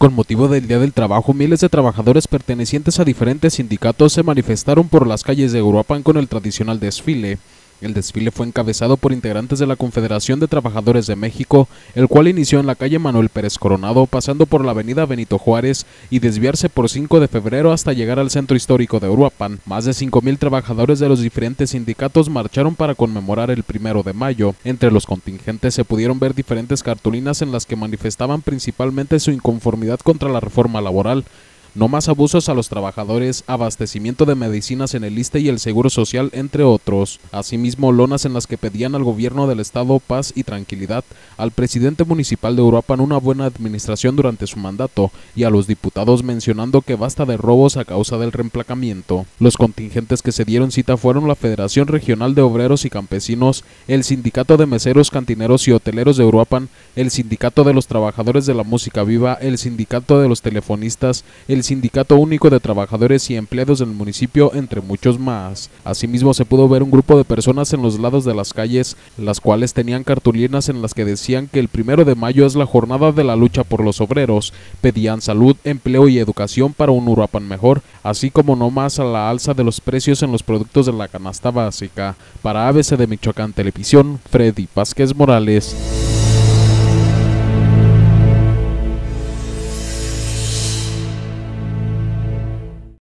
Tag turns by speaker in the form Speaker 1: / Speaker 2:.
Speaker 1: Con motivo del Día del Trabajo, miles de trabajadores pertenecientes a diferentes sindicatos se manifestaron por las calles de Uruapan con el tradicional desfile. El desfile fue encabezado por integrantes de la Confederación de Trabajadores de México, el cual inició en la calle Manuel Pérez Coronado, pasando por la avenida Benito Juárez y desviarse por 5 de febrero hasta llegar al centro histórico de Uruapan. Más de 5.000 trabajadores de los diferentes sindicatos marcharon para conmemorar el primero de mayo. Entre los contingentes se pudieron ver diferentes cartulinas en las que manifestaban principalmente su inconformidad contra la reforma laboral, no más abusos a los trabajadores, abastecimiento de medicinas en el ISTE y el Seguro Social, entre otros. Asimismo, lonas en las que pedían al gobierno del Estado paz y tranquilidad, al presidente municipal de Uruapan una buena administración durante su mandato y a los diputados mencionando que basta de robos a causa del reemplacamiento. Los contingentes que se dieron cita fueron la Federación Regional de Obreros y Campesinos, el Sindicato de Meseros, Cantineros y Hoteleros de Uruapan, el Sindicato de los Trabajadores de la Música Viva, el Sindicato de los Telefonistas, el el Sindicato Único de Trabajadores y Empleados del municipio, entre muchos más. Asimismo, se pudo ver un grupo de personas en los lados de las calles, las cuales tenían cartulinas en las que decían que el primero de mayo es la jornada de la lucha por los obreros, pedían salud, empleo y educación para un Uruapan mejor, así como no más a la alza de los precios en los productos de la canasta básica. Para ABC de Michoacán Televisión, Freddy Vázquez Morales.